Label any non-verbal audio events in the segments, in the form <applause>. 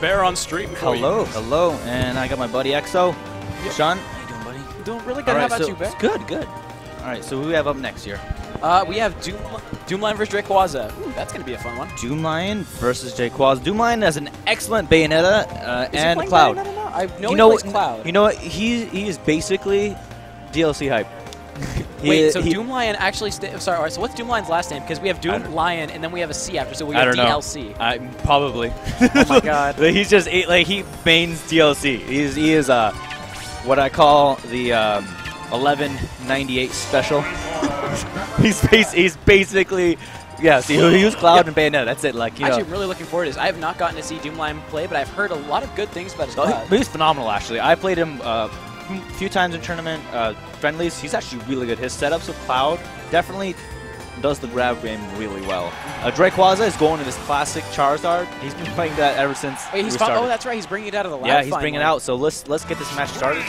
Bear on stream for Hello, you. hello, and I got my buddy EXO. Sean, how you doing, buddy? Doing really good. All How about so you, Bear? good, good. All right, so who we have up next here? Uh, we have Doom, Doomlion versus Draquaza. Ooh, that's going to be a fun one. Doomlion versus Jayquaz. Doomlion has an excellent Bayonetta uh, Is and playing Cloud. Bayonetta now? I know you he know, plays Cloud. You know what? He he is basically DLC hype. He- Wait, so he- Doomlion actually sta Sorry, all right, so what's Doomlion's last name? Because we have I Doom Lion, and then we have a C after, so we I have don't. DLC. I probably. Oh my <laughs> god. He's just like he mains DLC. He's he is uh what I call the um, 1198 special. <laughs> he's bas- he's basically yeah. See, he used <laughs> Cloud and Bayonetta. That's it. Like you Actually, know. I'm really looking forward to this. I have not gotten to see Doomlion play, but I've heard a lot of good things about his Oh, Cloud. he- he's phenomenal, actually. I played him uh, a few times in tournament uh, friendlies. He's actually really good. His setups with Cloud definitely does the grab game really well. Uh, Draquaza is going to this classic Charizard. He's been playing that ever since Wait, he's started. oh, that's right. He's bringing it out of the lab. yeah, he's finally. bringing it out. So let's let's get this match started.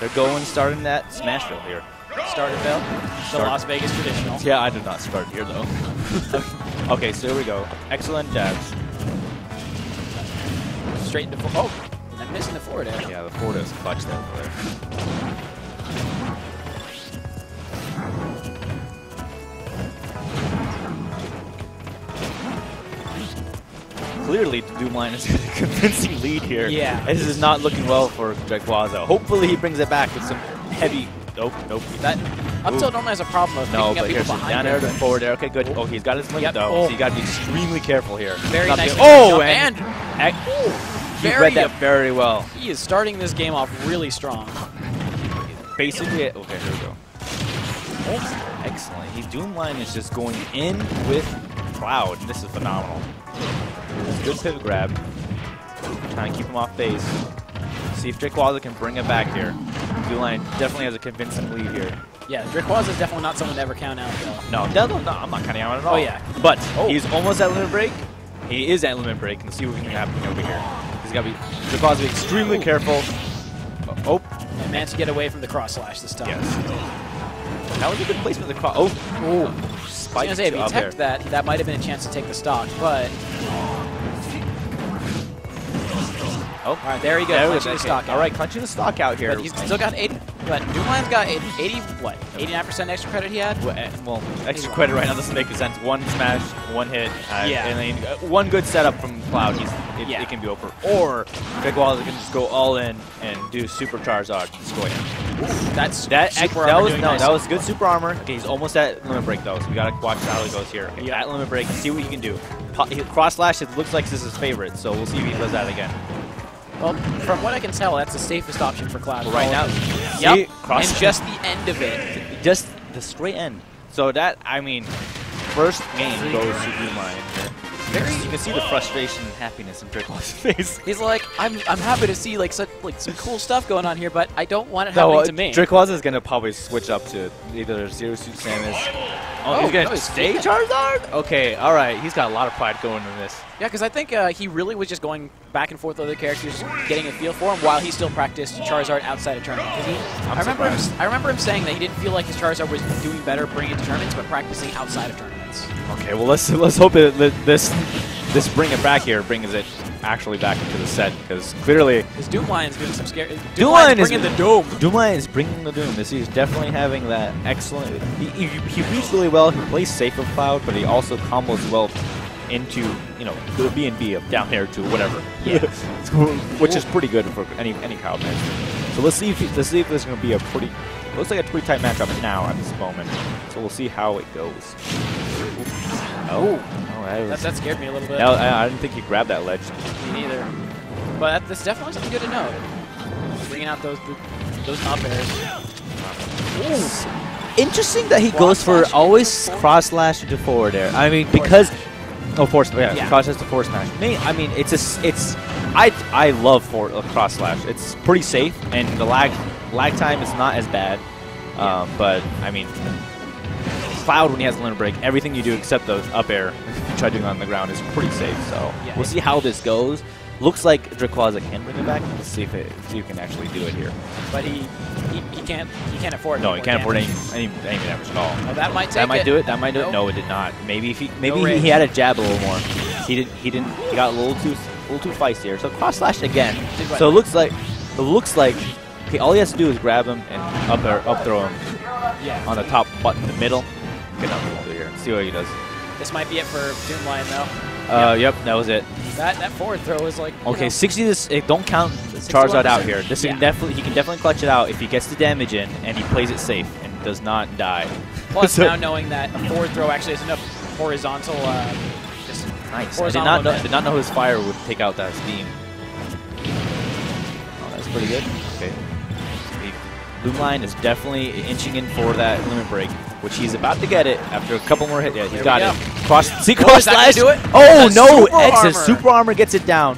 They're going starting that Smashville here. Starterville, the Start- Las Vegas traditional. Yeah, I did not start here though. <laughs> okay, so here we go. Excellent jabs. Straight into fo- oh, missing the forward air. Yeah, the forward is clutch there. for there. Clearly, Doomlion is <laughs> a convincing lead here. Yeah. This is not looking well for Draquaza. Hopefully, he brings it back with some heavy. Nope, nope. That up tilt normally has a problem of No, picking up people behind down air to forward air. Okay, good. Oh. oh, he's got his limit Yep. though, Oh. so you oh. got to be extremely careful here. Very nice. oh, and, and very read that very well. he is starting this game off really strong. Basically, okay, here we go. Excellent. He's Doomlion is just going in with Cloud. and This is phenomenal. Good pivot grab. Trying to keep him off base. See if Drake can bring it back here. Doomlion definitely has a convincing lead here. Yeah, Draquaza is definitely not someone to ever count out though. No, no, no, I'm not counting out at all. Oh, yeah. But Oh. he's almost at limit break. He is at limit break. And see what can happen over here. He's got to be be extremely Ooh. careful. Oh, And managed to get away from the cross slash this time. yes. That was a good placement of the cross. Oh, I was gonna say if he teched that, that might have been a chance to take the stock, but oh. Oh, all right, there he goes, There go. the stock. All right, punching the stock out here. but he's still got 80. But Doomlion's got 80, what? 89% extra credit he had. Well, eh, well, extra credit right now doesn't make sense. One smash, one hit, uh, Yeah. and then uh, one good setup from Cloud. He's it, Yeah. it can be over. Or Big Wallace can just go all in and do Super Charizard, destroy him. That's That super that armor was no, nice. that was good super armor. Okay, he's almost at limit break though, so we gotta watch how he goes here. Okay, Yeah. At limit break, see what you can do. Cross slash, it looks like this is his favorite, so we'll see if he does that again. Well, from what I can tell, that's the safest option for Cloud. Right now, Yep. see, cross and just the end of it. just the straight end. So that I mean, first game goes to Doomlion. Very. You can see the frustration and happiness in Dracula's <laughs> face. He's like, I'm, I'm happy to see like such like some cool stuff going on here, but I don't want it happening No, to me. Dracula's is gonna probably switch up to either Zero Suit Samus. Oh, Oh, he's gonna no, he's stay. Charizard? Okay, all right. He's got a lot of pride going in this. Yeah, because I think uh, he really was just going back and forth with other characters, getting a feel for him while he still practiced Charizard outside of tournament. he, I remember, him. I remember him saying that he didn't feel like his Charizard was doing better bringing it to tournaments, but practicing outside of tournaments. Okay, well let's let's hope that this this bring it back here brings it actually back into the set because clearly Because Doomlion's doing some scary. Doomlion Doomlion's is bringing the Doom. Doomlion is bringing the doom. This he's definitely having that excellent. He, he, he reads really well. He plays safe with Cloud, but he also combos well into you know the B and B of down air to whatever. Yeah. <laughs> which is pretty good for any any Cloud match. So let's see if let's see if this is going to be a pretty looks like a pretty tight matchup now at this moment. So we'll see how it goes. Oh that That, was. that scared me a little bit. I, I didn't think he grabbed that ledge. Me neither. But that, that's definitely something good to know. Bringing out those those up airs. Interesting that he Cross goes for always into cross slash into forward air. I mean, because oh, force yeah, Yeah. cross slash to force smash. Me, I mean, it's a s- it's I I love for uh, cross slash. It's pretty safe, and the lag lag time is not as bad. Yeah. Um, but I mean, Cloud when he has a limit break, everything you do except the up air, you try doing on the ground, is pretty safe. So Yeah. we'll see how this goes. Looks like Draquaza can bring it back. Let's see if it see if he can actually do it here. But he, he he can't he can't afford. No, he can't afford any damage. any, any damage at all. Oh, that might take That might it. do it. That might do it. No, it did not. Maybe if he maybe No he, he had a jab a little more. He didn't. He didn't. He got a little too a little too feisty here. So cross slash again. So it looks like it looks like okay. All he has to do is grab him and up or up throw him Yeah. on the top button in the middle. Okay, now we'll here. See what he does. This might be it for Doomlion though. Uh, yep, that was it. That that forward throw is like. Okay, know, 60 this eh, don't count Charizard out here. This Yeah. can definitely he can definitely clutch it out if he gets the damage in and he plays it safe and does not die. Plus So- <laughs> now knowing that a forward throw actually has enough horizontal. Uh, just Nice. I did not know, event. did not know his fire would take out that steam. Oh, that's pretty good. Okay. The Loomline is definitely inching in for that limit break, which he's about to get it after a couple more hits. Yeah, he's we got go. it. Cross, see, cross slash. do it? Oh That's no! super X's armor. super armor gets it down.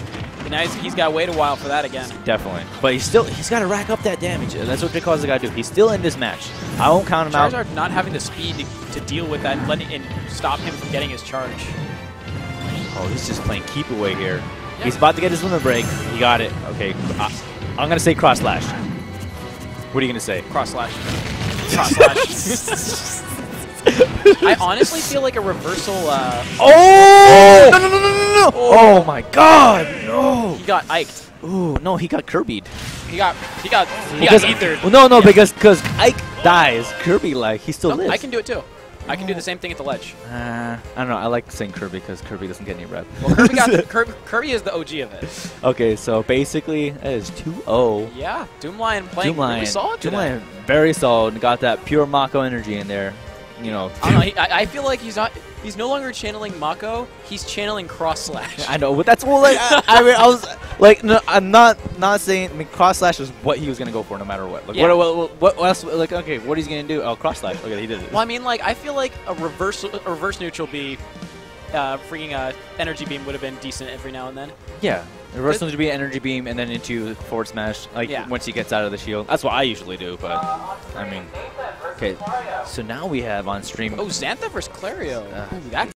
now he's, got to wait a while for that again. Definitely, but he's still he's got to rack up that damage. That's what Rayquaza got to do. He's still in this match. I won't count him out. Charizard not having the speed to, to deal with that, letting and stop him from getting his charge. Oh, he's just playing keep away here. Yeah. He's about to get his limit break. He got it. Okay, I, I'm gonna say cross slash. What are you gonna say? Cross slash. Cross <laughs> slash. I honestly feel like a reversal. Uh, Oh! No, no, no, no, no, no! Oh my God! No! he got iked. Ooh, no, he got Kirby'd. He got. He got. He Because got ethered. well, no, no, Yeah. because because Ike dies, Kirby like he still No, lives. I can do it too. I can do the same thing at the ledge. Uh, I don't know. I like saying Kirby because Kirby doesn't get any rep. Well, Kirby got the, <laughs> Kirby, Kirby is the OG of it. okay, so basically that is 2-0. Yeah, Doomlion playing really Doomlion, solid today. Doomlion, very solid. Got that pure Mako energy in there. You know. I, don't know, he, I, I feel like he's not. He's no longer channeling Mako. He's channeling Cross Slash. <laughs> I know, but that's all. like I, I, mean, I was like, no, I'm not not saying. I mean, cross slash is what he was gonna go for no matter what. Like, Yeah. what, what, what, what else? Like, okay, what is he gonna do? Oh, cross slash. Okay, he did it. Well, I mean, like I feel like a reverse a reverse neutral be, uh, freaking uh, energy beam would have been decent every now and then. Yeah, reverse to be an energy beam and then into forward smash. Like Yeah. once he gets out of the shield. That's what I usually do. But I mean, okay. So now we have on stream. Oh, Xantha versus Clario. Uh, Ooh, that's